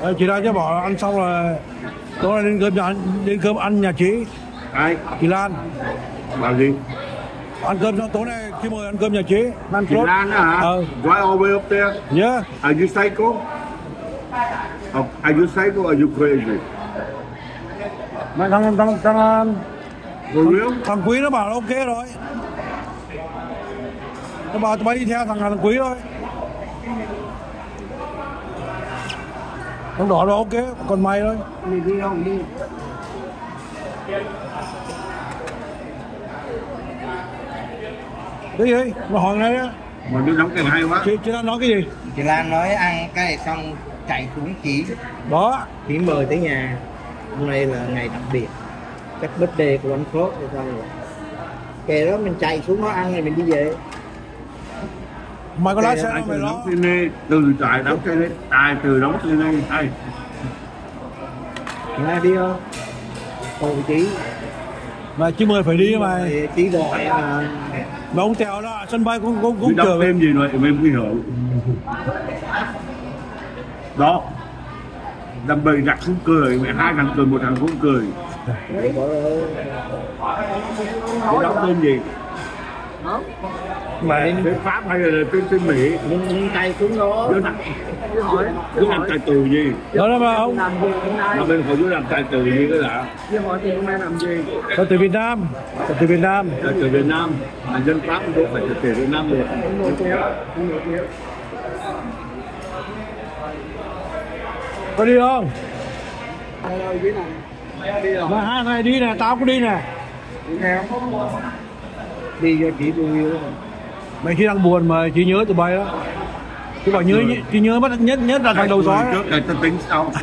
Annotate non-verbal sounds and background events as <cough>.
Ờ, chị Lan chứ bỏ ăn xong rồi tối nay đến cơm nhà đến cơm ăn nhà chị. Ai? Chị Lan. Bảo gì? Ăn cơm xong tối nay chị mời ăn cơm nhà chị. Ăn chị Lan hả? Ờ why always up there? Nhớ. Are you psycho? Oh, are you psycho or are you crazy? Mà thằng thằng thằng for real thằng quý nó bảo là ok rồi nó bảo tụi bay đi theo thằng thằng quý thôi. Thằng đỏ rồi ok còn mày thôi. Mình đi không đi. Cái gì? Mà hỏi này á. Mà đứa đóng tiền hay quá. Chị chị đang nói cái gì? Chị Lan nói ăn cái này xong chạy xuống chỉ đó. Chỉ mời tới nhà. Hôm nay là ngày đặc biệt. Cách birthday của anh Phước thì sao rồi kể đó mình chạy xuống nó ăn rồi mình đi về mày có lái xe mày này từ trại đóng tiền này tài từ đóng tiền này hay Lan đi không? Ôi chị mà chị mời phải đi mày chị gọi mà mà ông tèo đó sân bay cũng cũng Đi cũng chờ thêm gì rồi em mới hiểu. Đó. Đâm bầy đặt cũng cười mẹ hai thằng cười một thằng cũng cười. Đi đóng thêm gì mày phim pháp hay là phim phim mỹ? Nhưng nhưng chạy xuống đó. Đứa làm đứa làm tài tử gì? Đó là mà ông làm gì? Mà bên họ đứa làm tài tử gì cái đã? Chứ hỏi chị hôm nay làm gì? Tôi từ Việt Nam. Tôi từ Việt Nam. Tài tử việt nam. Mà dân pháp cũng đâu phải tài tử việt nam được. Không không có đi không? Đi rồi mà hai thằng này đi nè tao cũng đi nè. Đi theo đi cho chị tôi mày khi đang buồn mà chị nhớ tụi bay đó chị bảo nhớ ừ. chị nhớ mất nhất nhất là thằng đầu ừ, gió. trước rồi tính sau <laughs>